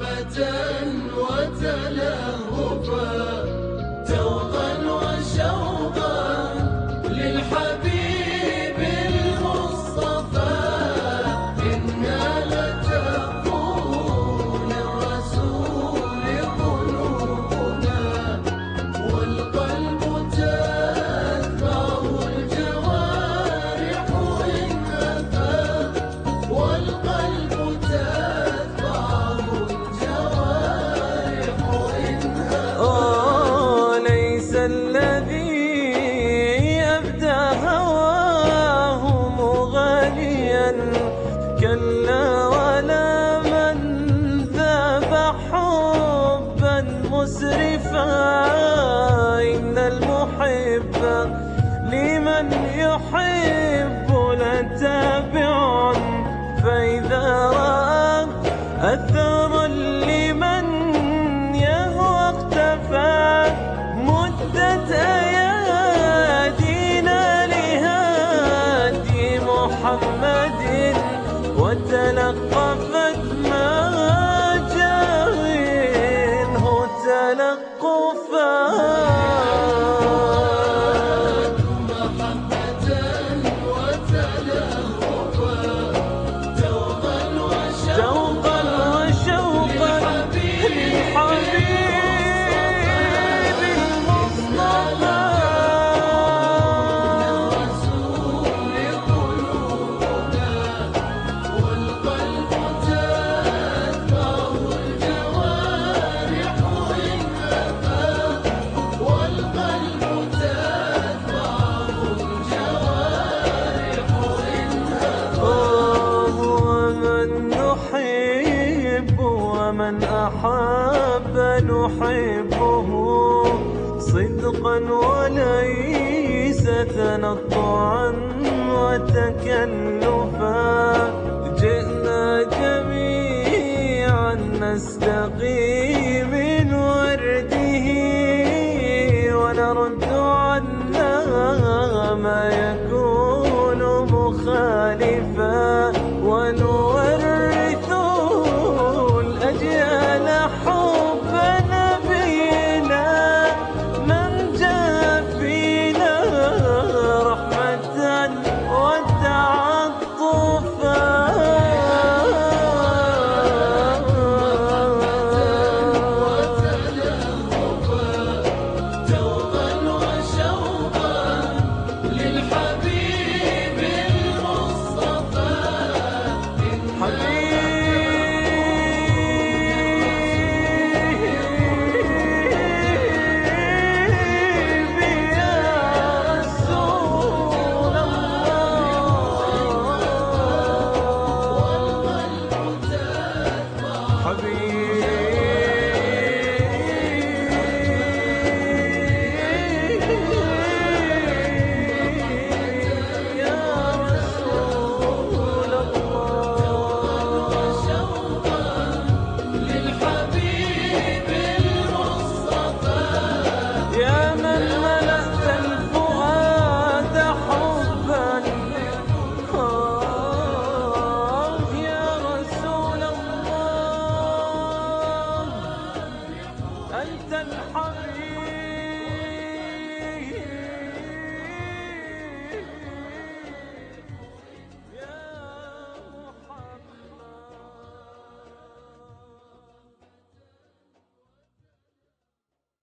رحمة جل ولا من ذبح حبا مسرفا إن المحب لمن يحب لتابع فإذا رأى أثر للحبيب نحبه صدقا وليس تنطعا وتكلفا. جئنا جميعا نستقي من ورده ونرد عنا ما يكون. أنت الحبيب